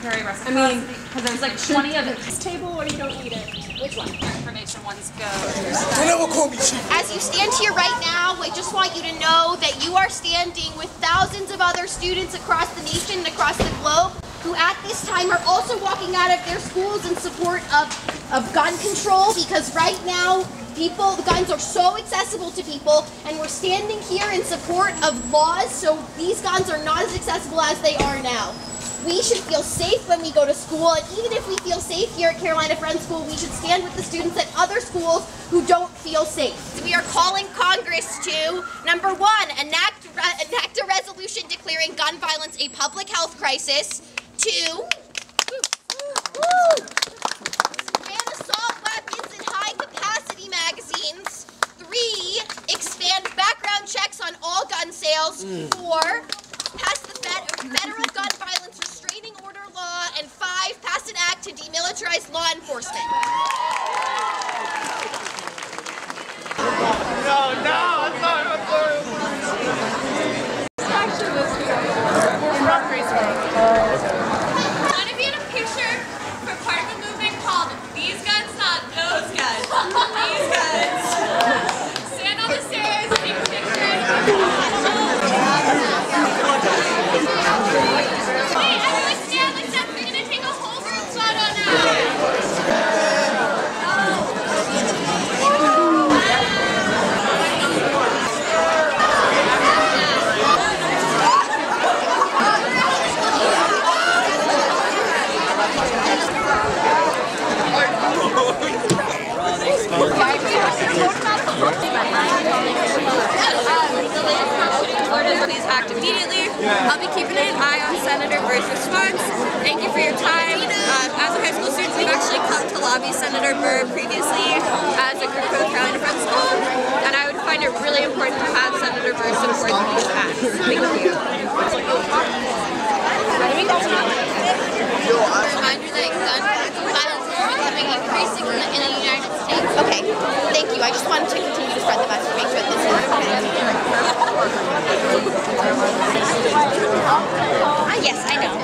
carry I reciprocity? mean, because there's like 20 of this table or you don't need it. Which one? Information ones go. Don't ever call me cheap. As you stand here right now, I just want you to know that you are standing with thousands of other students across the nation and across the globe who at this time are also walking out of their schools in support of, of gun control because right now people the guns are so accessible to people and we're standing here in support of laws so these guns are not as accessible as they are now. We should feel safe when we go to school, and even if we feel safe here at Carolina Friends School, we should stand with the students at other schools who don't feel safe. We are calling Congress to, number one, enact, enact a resolution declaring gun violence a public health crisis. Two, ban assault weapons and high-capacity magazines. Three, expand background checks on all gun sales. Four, pass the fed- federal gun violence restraining order law. And five, pass an act law enforcement. Want to be in a picture for part of a movement called These Guns, Not Those Guns. These Guns. Stand on the stairs, take a picture. Hey, everyone stand except we're going to take a whole group photo now. Please act immediately. I'll be keeping an eye on Senator Burr's response. Thank you for your time. Uh, as a high school student, we've actually come to lobby Senator Burr previously as a group of Carolina Friends School, and I would find it really important to have Senator Bird support these acts. Thank you. Reminder that gun violence is becoming increasing in the United States. Okay, thank you. I just wanted to continue to spread the message, make sure this is. Ah, yes, I know.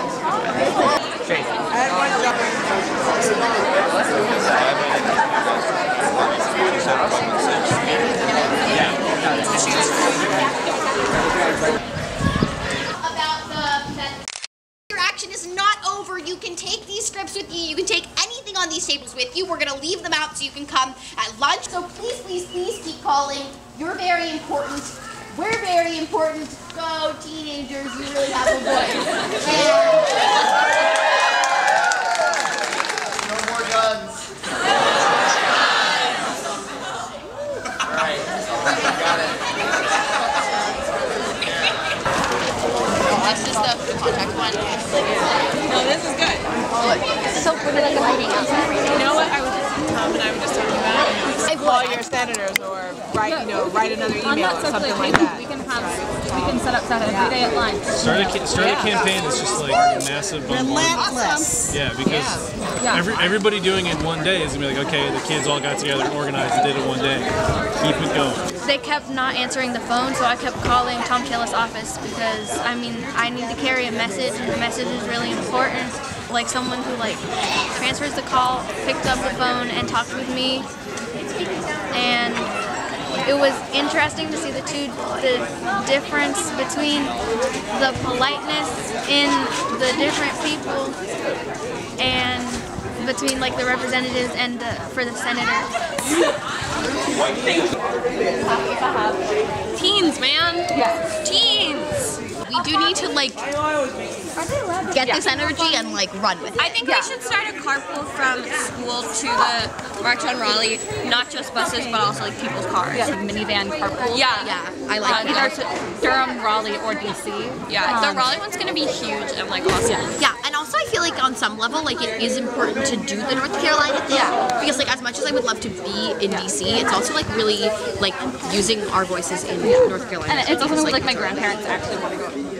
About the that your action is not over. You can take these scripts with you. You can take anything on these tables with you. We're going to leave them out so you can come at lunch. So please, please, please keep calling. You're very important. We're very important. Go, teenagers. You really have a voice. And No more guns. Alright. Got it. this is the, the contact one. no, this is good. So pretty like a lighting outside. You know what? I was just Tom and I were just talking about. You know, call your senators or write, you know, write another email or something like that. we can have, we can set up that every day at lunch. Start a, start a campaign that's just like a massive bundle. Relentless. Yeah, because every, everybody doing it one day is gonna be like, okay, the kids all got together and organized and did it one day. Keep it going. they kept not answering the phone, so I kept calling Thom Tillis's office because I mean I need to carry a message, and the message is really important. Like someone who like transfers the call, picked up the phone, and talked with me, and it was interesting to see the two the difference between the politeness in the different people and between like the representatives and the, for the senator. Do you need to like get this energy and like run with it. I think we should start a carpool from school to the March on Raleigh, not just buses, but also like people's cars. Like minivan carpool. Yeah. Yeah, I like Uh, either to Durham, Raleigh, or DC. Yeah, the Um, Raleigh one's gonna be huge and like awesome. Yeah, and also I feel like on some level, like it is important to do the North Carolina thing. Yeah. Because like as much as I would love to be in DC, it's also like really like using our voices in North Carolina. And it's also because, like my grandparents actually want to go